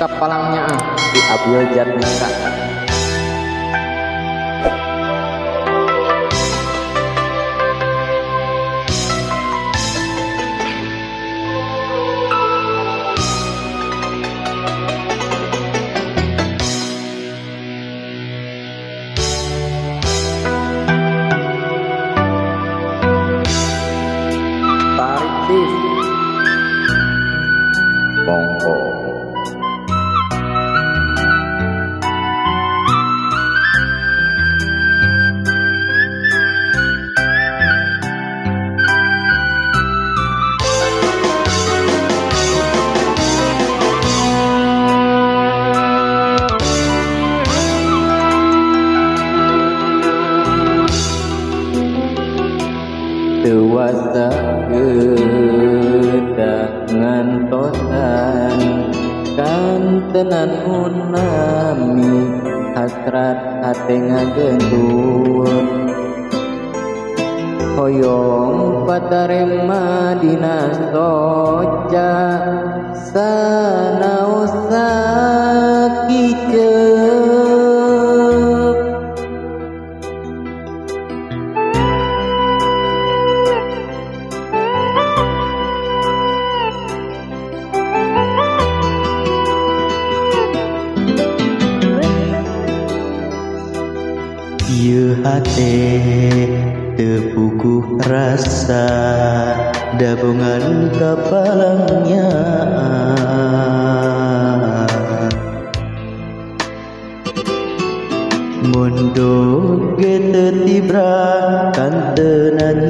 kapalangnya ah. Di Abil Jatnika gedangan tosan kan tenan munami hasrat hate ngagendut hoyong patarema dina soca sana usaki Hate tepukuh rasa dabungan kapalangnya. Mundo gete tibra kantenan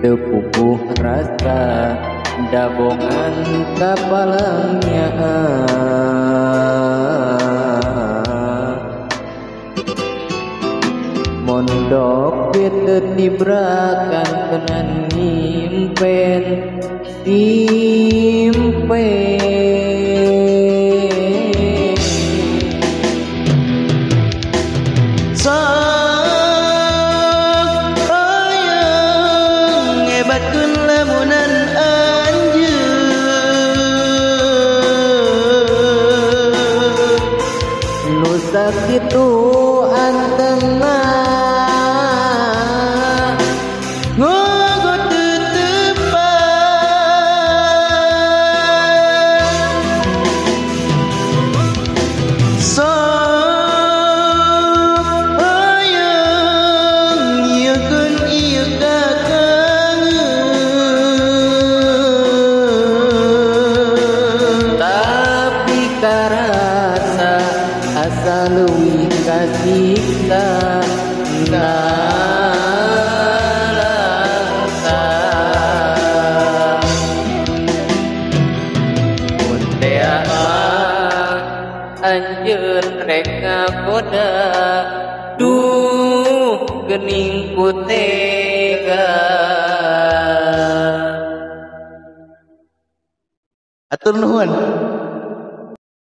Tepupuh rasa Dabongan kapalangnya. Mondok itu tibrakan kenan nyimpen Simpen Let the gening ku tega Atur nuhun.